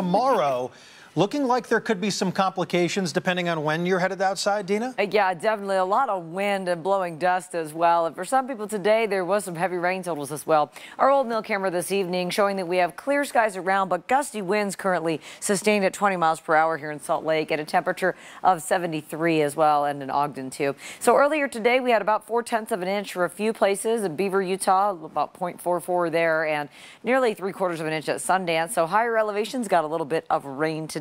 tomorrow. Looking like there could be some complications depending on when you're headed outside, Dina? Uh, yeah, definitely a lot of wind and blowing dust as well. And for some people today, there was some heavy rain totals as well. Our old mill camera this evening showing that we have clear skies around, but gusty winds currently sustained at 20 miles per hour here in Salt Lake at a temperature of 73 as well and in Ogden too. So earlier today, we had about four tenths of an inch for a few places in Beaver, Utah, about 0.44 there and nearly three quarters of an inch at Sundance. So higher elevations got a little bit of rain today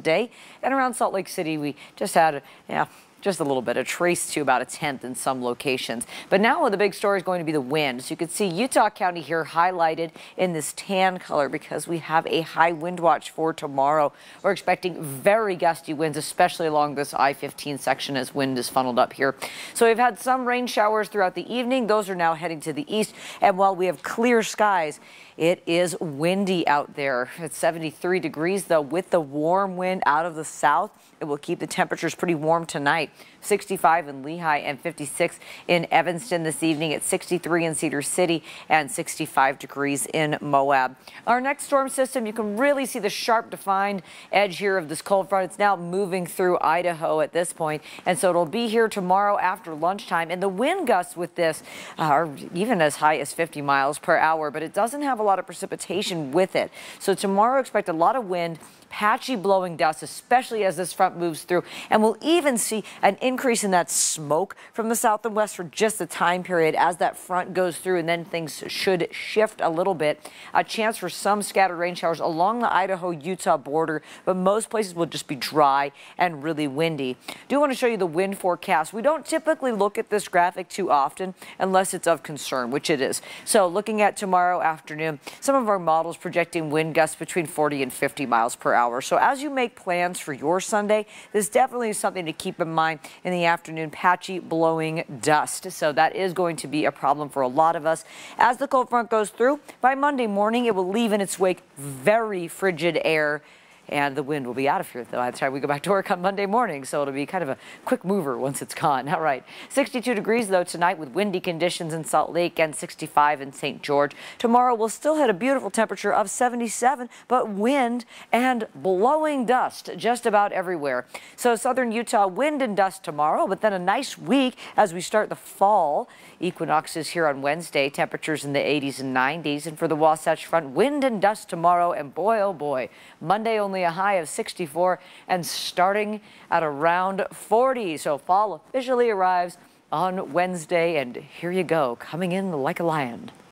And around Salt Lake City, we just had, a yeah, just a little bit, a trace to about a tenth in some locations. But now the big story is going to be the wind. So you can see Utah County here highlighted in this tan color because we have a high wind watch for tomorrow. We're expecting very gusty winds, especially along this I-15 section as wind is funneled up here. So we've had some rain showers throughout the evening. Those are now heading to the east. And while we have clear skies, it is windy out there. It's 73 degrees though with the warm wind out of the south. It will keep the temperatures pretty warm tonight. 65 in Lehi and 56 in Evanston this evening at 63 in Cedar City and 65 degrees in Moab. Our next storm system, you can really see the sharp defined edge here of this cold front. It's now moving through Idaho at this point, and so it'll be here tomorrow after lunchtime. And the wind gusts with this are even as high as 50 miles per hour, but it doesn't have a lot of precipitation with it. So tomorrow expect a lot of wind patchy blowing dust, especially as this front moves through. And we'll even see an increase in that smoke from the south and west for just the time period as that front goes through. And then things should shift a little bit. A chance for some scattered rain showers along the Idaho-Utah border, but most places will just be dry and really windy. Do want to show you the wind forecast. We don't typically look at this graphic too often unless it's of concern, which it is. So looking at tomorrow afternoon, some of our models projecting wind gusts between 40 and 50 miles per hour. So as you make plans for your Sunday, this definitely is something to keep in mind in the afternoon, patchy blowing dust. So that is going to be a problem for a lot of us. As the cold front goes through, by Monday morning, it will leave in its wake very frigid air and the wind will be out of here by the time we go back to work on Monday morning. So it'll be kind of a quick mover once it's gone. All right. 62 degrees though tonight with windy conditions in Salt Lake and 65 in St. George. Tomorrow we'll still hit a beautiful temperature of 77, but wind and blowing dust just about everywhere. So southern Utah wind and dust tomorrow, but then a nice week as we start the fall. Equinoxes here on Wednesday, temperatures in the 80s and 90s. And for the Wasatch Front, wind and dust tomorrow. And boy, oh boy, Monday only only a high of 64 and starting at around 40. So fall officially arrives on Wednesday, and here you go, coming in like a lion.